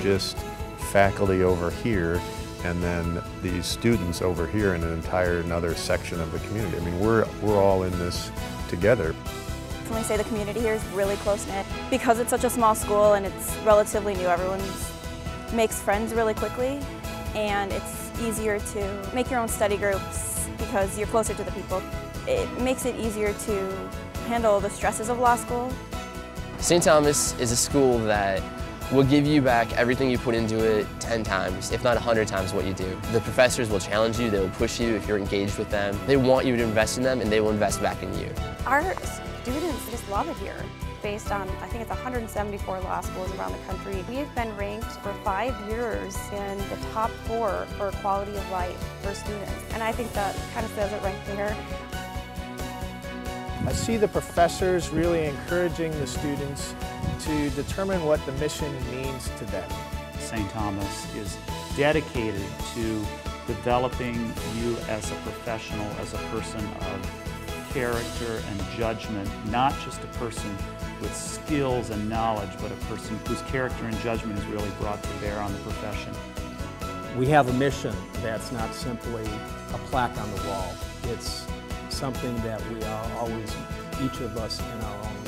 just faculty over here and then these students over here in an entire another section of the community. I mean, we're, we're all in this together. Can we say the community here is really close-knit? Because it's such a small school and it's relatively new, everyone makes friends really quickly and it's easier to make your own study groups because you're closer to the people. It makes it easier to handle the stresses of law school. St. Thomas is a school that will give you back everything you put into it 10 times, if not 100 times what you do. The professors will challenge you, they will push you if you're engaged with them. They want you to invest in them and they will invest back in you. Our students just love it here. Based on, I think it's 174 law schools around the country. We've been ranked for five years in the top four for quality of life for students. And I think that kind of says it right there. I see the professors really encouraging the students to determine what the mission means to them. St. Thomas is dedicated to developing you as a professional, as a person of character and judgment, not just a person with skills and knowledge, but a person whose character and judgment is really brought to bear on the profession. We have a mission that's not simply a plaque on the wall. It's something that we are always, each of us in our